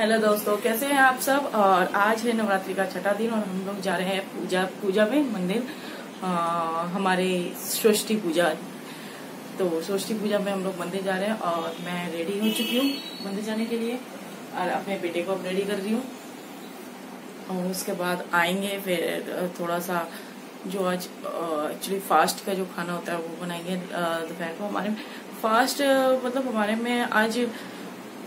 Hello दोस्तों कैसे हैं आप सब? और आज है नवरात्रि का छठा दिन और हम लोग जा रहे हैं पूजा पूजा में मंदिर आ, हमारे षष्ठी पूजा। तो षष्ठी पूजा में हम लोग मंदिर जा रहे हैं और मैं रेडी हो चुकी हूँ मंदिर जाने के लिए और अपने बेटे को अब रेडी कर रही हूँ। और उसके बाद आएँगे फिर थोड़ा सा जो आज एक्चुअली फास्ट का जो खाना होता है वो बनाएँगे दोपहर को हमारे। फास्ट मतलब हमारे में आज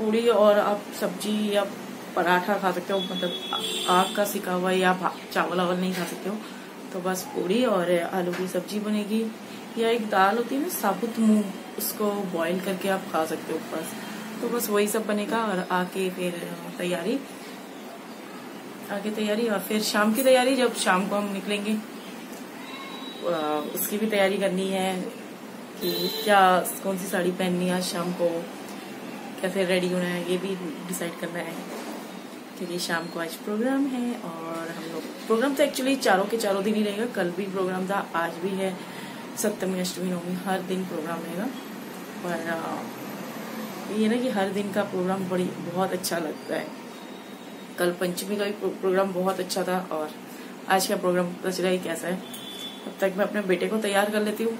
पूड़ी और आप सब्ज़ी या पराठा खा सकते हो मतलब आग का सिका हुआ या चावल वावल नहीं खा सकते हो तो बस पूड़ी और आलू की सब्ज़ी बनेगी। या एक दाल होती है ना, साबुत मूंग उसको बॉईल करके आप खा सकते हो बस। तो बस वही सब बनेगा और आके फिर तैयारी। आगे तैयारी और फिर शाम की तैयारी, जब शाम को हम निकलेंगे उसकी भी तैयारी करनी है कि क्या, कौन सी साड़ी पहननी है आज शाम को। कैसे रेडी होना है, ये भी डिसाइड करना है। क्योंकि शाम को आज प्रोग्राम है और हम लोग प्रोग्राम तो एक्चुअली चारों के चारों दिन ही रहेगा। कल भी प्रोग्राम था, आज भी है। सप्तमी, अष्टमी, नवमी, हर दिन प्रोग्राम रहेगा। पर ये ना कि हर दिन का प्रोग्राम बड़ी, बहुत अच्छा लगता है। कल पंचमी का भी प्रोग्राम बहुत अच्छा था और आज का प्रोग्राम रच रहा ही कैसा है। तब तक मैं अपने बेटे को तैयार कर लेती हूँ।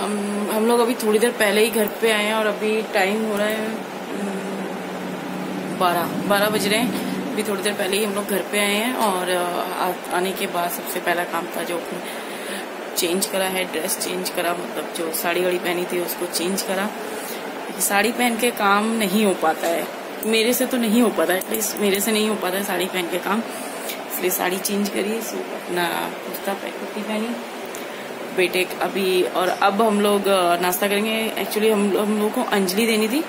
हम हम लोग अभी थोड़ी देर पहले ही घर पे आए हैं और अभी टाइम हो रहा है बारह बारह बज रहे हैं। अभी थोड़ी देर पहले ही हम लोग घर पे आए हैं और आ, आने के बाद सबसे पहला काम था जो चेंज करा है ड्रेस चेंज करा मतलब जो साड़ी वाड़ी पहनी थी उसको चेंज करा। साड़ी पहन के काम नहीं हो पाता है। मेरे से तो नहीं हो पाता एटलीस्ट मेरे से नहीं हो पाता है साड़ी पहन के काम। इसलिए साड़ी चेंज करी अपना कुर्ती पहनी। बेटे अभी और अब हम लोग नाश्ता करेंगे। एक्चुअली हम हम लोग को अंजलि देनी थी।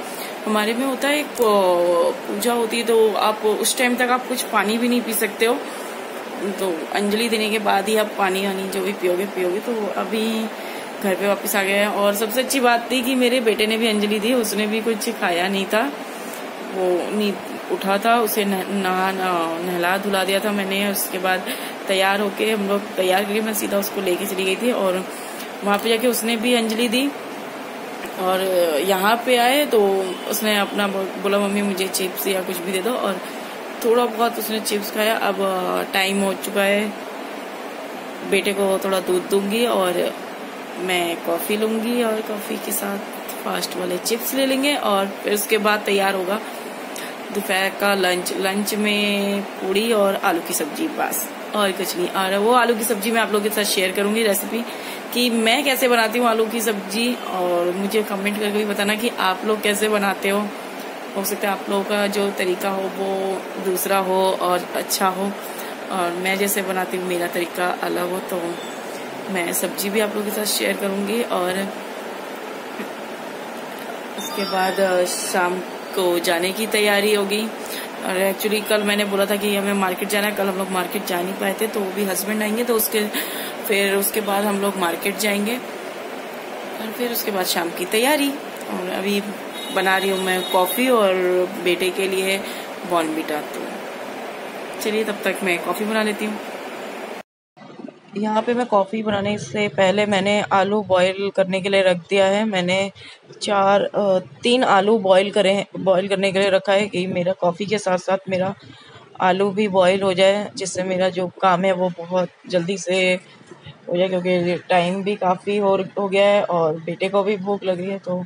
हमारे में होता है एक पूजा होती है तो आप उस टाइम तक आप कुछ पानी भी नहीं पी सकते हो। तो अंजलि देने के बाद ही आप पानी वानी जो भी पियोगे पियोगे। तो अभी घर पे वापस आ गए और सबसे अच्छी बात थी कि मेरे बेटे ने भी अंजलि दी, उसने भी कुछ खाया नहीं था। वो नहीं उठा था, उसे नहा नहला, धुला दिया था मैंने। उसके बाद तैयार होके हम लोग तैयार करके मैं सीधा उसको लेके चली गई थी और वहाँ पे जाके उसने भी अंजलि दी। और यहाँ पे आए तो उसने अपना बोला, मम्मी, मुझे चिप्स या कुछ भी दे दो। और थोड़ा बहुत उसने चिप्स खाया। अब टाइम हो चुका है। बेटे को थोड़ा दूध दूँगी और मैं कॉफ़ी लूँगी और कॉफ़ी के साथ फास्ट वाले चिप्स ले लेंगे और फिर उसके बाद तैयार होगा। दोपहर का लंच लंच में पूड़ी और आलू की सब्ज़ी, बस। और कुछ नहीं। और वो आलू की सब्ज़ी मैं आप लोगों के साथ शेयर करूँगी रेसिपी कि मैं कैसे बनाती हूँ आलू की सब्ज़ी और मुझे कमेंट करके भी बताना कि आप लोग कैसे बनाते हो। हो सकता है आप लोगों का जो तरीका हो, वो दूसरा हो और अच्छा हो। और मैं जैसे बनाती हूँ, मेरा तरीका अलग हो तो मैं सब्ज़ी भी आप लोगों के साथ शेयर करूँगी और उसके बाद शाम को जाने की तैयारी होगी। और एक्चुअली कल मैंने बोला था कि हमें मार्केट जाना है, कल हम लोग मार्केट जा नहीं पाए थे तो वो भी हस्बैंड आएँगे तो उसके, फिर उसके बाद हम लोग मार्केट जाएँगे। और फिर उसके बाद शाम की तैयारी। और अभी बना रही हूँ मैं कॉफ़ी और बेटे के लिए बॉर्नविटा तो चलिए तब तक मैं कॉफ़ी बना लेती हूँ। यहाँ पे मैं कॉफ़ी बनाने से पहले मैंने आलू बॉईल करने के लिए रख दिया है। मैंने चार तीन आलू बॉईल करे बॉईल करने के लिए रखा है कि मेरा कॉफ़ी के साथ साथ मेरा आलू भी बॉईल हो जाए, जिससे मेरा जो काम है वो बहुत जल्दी से हो जाए, क्योंकि टाइम भी काफ़ी हो हो गया है और बेटे को भी भूख लग है तो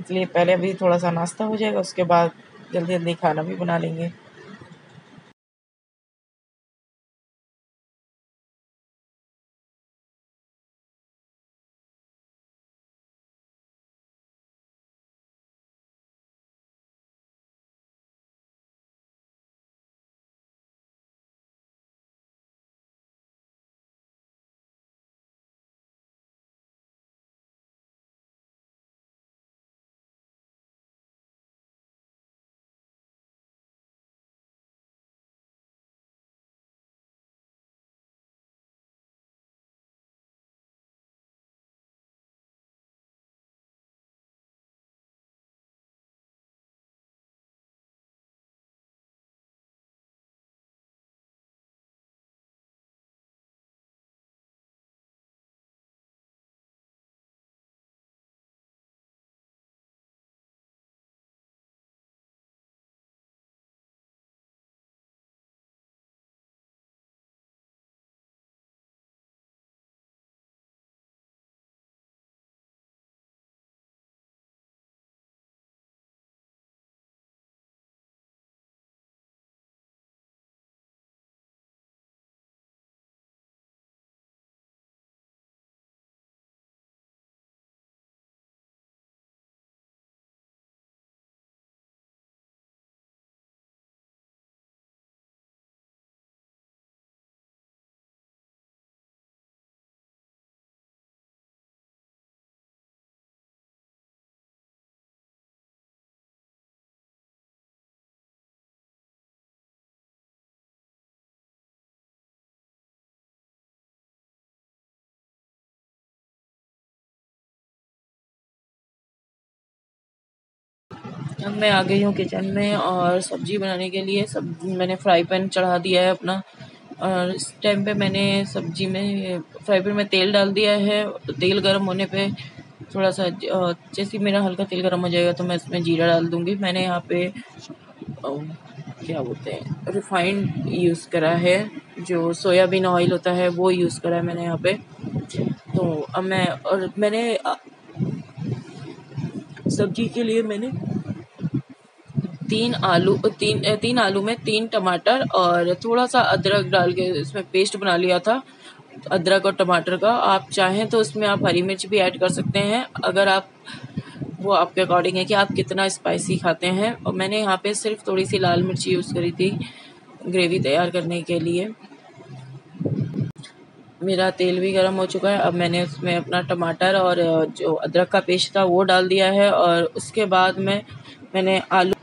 इसलिए पहले अभी थोड़ा सा नाश्ता हो जाएगा, उसके बाद जल्दी जल्दी खाना भी बना लेंगे। अब मैं आ गई हूँ किचन में और सब्ज़ी बनाने के लिए सब, मैंने फ्राई पैन चढ़ा दिया है अपना। और इस टाइम पे मैंने सब्ज़ी में, फ्राई पैन में तेल डाल दिया है तेल गर्म होने पे थोड़ा सा जैसे मेरा हल्का तेल गर्म हो जाएगा तो मैं इसमें जीरा डाल दूँगी। मैंने यहाँ पे क्या बोलते हैं रिफाइंड यूज़ करा है। जो सोयाबीन ऑयल होता है वो यूज़ करा है मैंने यहाँ पे। तो अब मैं, और मैंने सब्ज़ी के लिए मैंने तीन आलू, तीन तीन आलू में तीन टमाटर और थोड़ा सा अदरक डाल के इसमें पेस्ट बना लिया था, अदरक और टमाटर का। आप चाहें तो उसमें आप हरी मिर्च भी ऐड कर सकते हैं। अगर आप, वो आपके अकॉर्डिंग है कि आप कितना स्पाइसी खाते हैं। और मैंने यहाँ पे सिर्फ़ थोड़ी सी लाल मिर्ची यूज़ करी थी ग्रेवी तैयार करने के लिए। मेरा तेल भी गर्म हो चुका है। अब मैंने उसमें अपना टमाटर और जो अदरक का पेस्ट था वो डाल दिया है। और उसके बाद में, मैंने आलू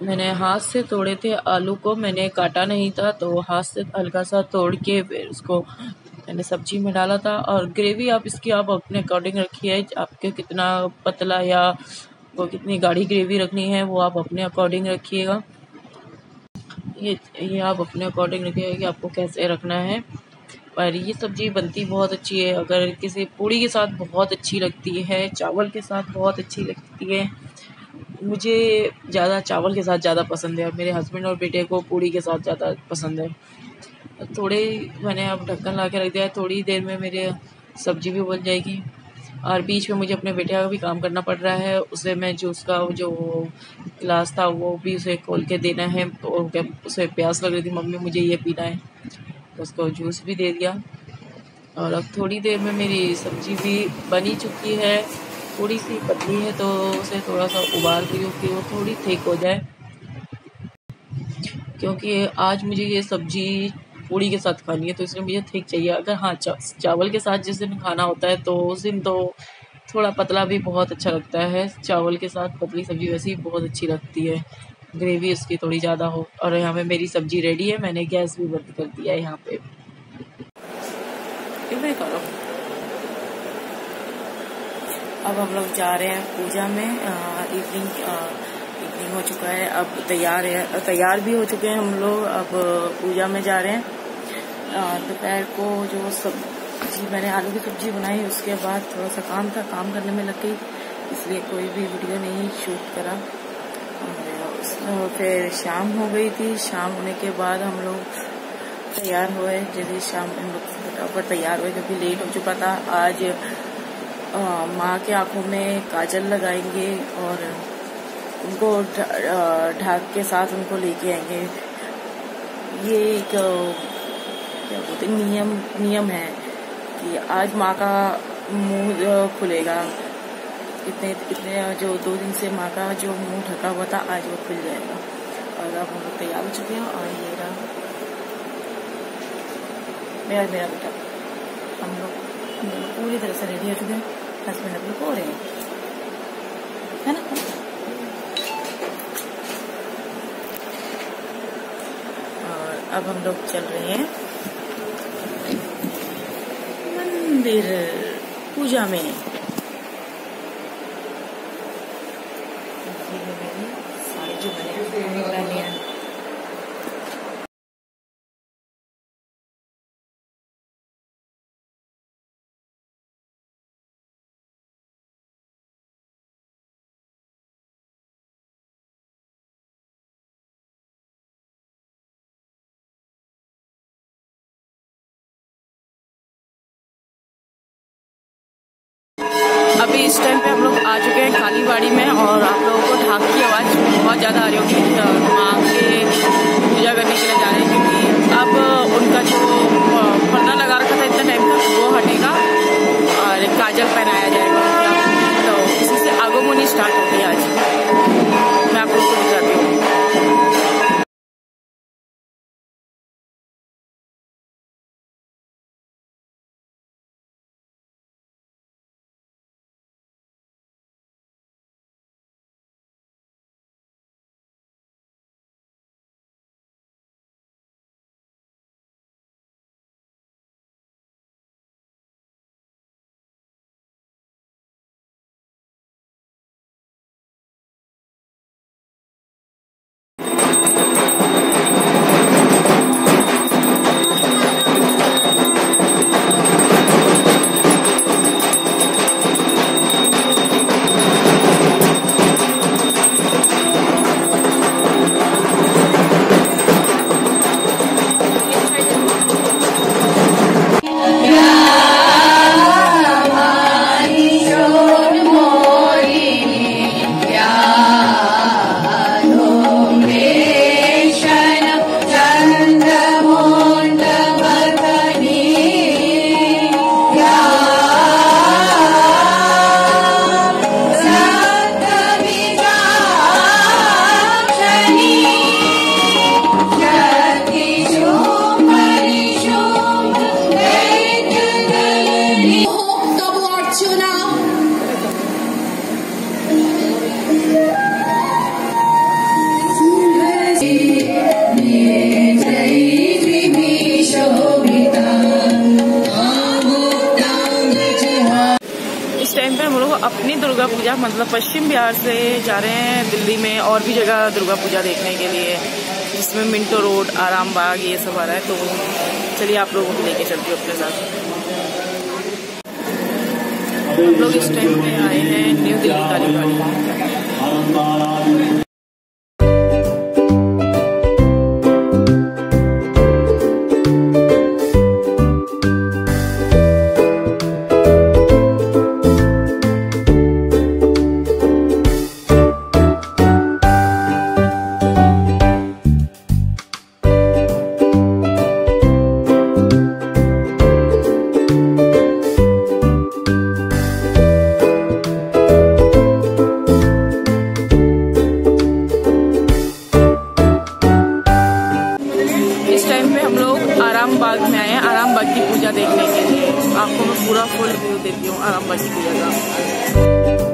मैंने हाथ से तोड़े थे, आलू को मैंने काटा नहीं था तो हाथ से हल्का सा तोड़ के फिर उसको मैंने सब्ज़ी में डाला था और ग्रेवी आप इसकी आप अपने अकॉर्डिंग रखिए, आपके कितना पतला या वो कितनी गाढ़ी ग्रेवी रखनी है, वो आप अपने अकॉर्डिंग रखिएगा। ये ये आप अपने अकॉर्डिंग रखिएगा कि आपको कैसे रखना है। पर ये सब्ज़ी बनती बहुत अच्छी है, अगर किसी पूड़ी के साथ बहुत अच्छी लगती है, चावल के साथ बहुत अच्छी लगती है मुझे ज़्यादा चावल के साथ ज़्यादा पसंद है और मेरे हस्बैंड और बेटे को पूड़ी के साथ ज़्यादा पसंद है। थोड़े मैंने अब ढक्कन ला के रख दिया है, थोड़ी देर में मेरे सब्ज़ी भी बन जाएगी और बीच में मुझे अपने बेटे का भी काम करना पड़ रहा है, उसे मैं जूस का जो गिलास था वो भी उसे खोल के देना है और उसे प्यास लग रही थी, मम्मी मुझे ये पीना है तो उसको जूस भी दे दिया। और अब थोड़ी देर में मेरी सब्ज़ी भी बनी चुकी है। थोड़ी सी पतली है तो उसे थोड़ा सा उबाल हूँ कि वो थोड़ी थिक हो जाए। क्योंकि आज मुझे ये सब्ज़ी पूड़ी के साथ खानी है तो इसलिए मुझे थिक चाहिए। अगर हाँ चा, चावल के साथ जिस दिन खाना होता है तो उस दिन तो थोड़ा पतला भी बहुत अच्छा लगता है। चावल के साथ पतली सब्ज़ी वैसे ही बहुत अच्छी लगती है। ग्रेवी उसकी थोड़ी ज़्यादा हो। और यहाँ पे मेरी सब्ज़ी रेडी है मैंने गैस भी बंद कर दिया है यहाँ पे। मैं करो अब हम लोग जा रहे हैं पूजा में। इवनिंग इवनिंग हो चुका है, अब तैयार है तैयार भी हो चुके हैं हम लोग, अब पूजा में जा रहे हैं। दोपहर को जो सब्ज़ी मैंने आलू की सब्ज़ी बनाई, उसके बाद थोड़ा सा काम था, काम करने में लग गई, इसलिए कोई भी वीडियो नहीं शूट करा। और फिर शाम हो गई थी, शाम होने के बाद हम लोग तैयार हुए जैसे शाम हम लोग फटाफट तैयार हुए, क्योंकि लेट हो चुका था। आज माँ के आँखों में काजल लगाएँगे और उनको ढाक के साथ उनको लेके आएँगे। ये एक क्या बोलते नियम नियम है कि आज माँ का मुँह खुलेगा। इतने इतने, जो दो दिन से माँ का जो मुँह ढका हुआ था, आज वो खुल जाएगा। और अब हम लोग तैयार हो चुके हैं और रहा मेरा मेरा बेटा। हम लोग पूरी तरह से रेडी हो चुके हैं। हस्बैंड अपने को रहे हैं है ना और अब हम लोग चल रहे हैं मंदिर पूजा में। अभी इस टाइम पे हम लोग आ चुके हैं कालीबाड़ी में और आप लोगों को ढाक की आवाज़ बहुत ज़्यादा आ रही होगी। माँ के पूजा करने के लिए जा रहे हैं क्योंकि अब पश्चिम बिहार से जा रहे हैं दिल्ली में और भी जगह दुर्गा पूजा देखने के लिए, जिसमें मिंटो रोड आराम बाग ये सब आ रहा है तो चलिए आप लोगों को लेके चलती हूँ अपने साथ। हम लोग इस टाइम पे आए हैं न्यू दिल्ली कालीबाड़ी आराम बाग में आए हैं आराम बाग की पूजा देखने के लिए। आपको मैं पूरा फुल व्यू देती हूँ आराम बाग की पूजा का।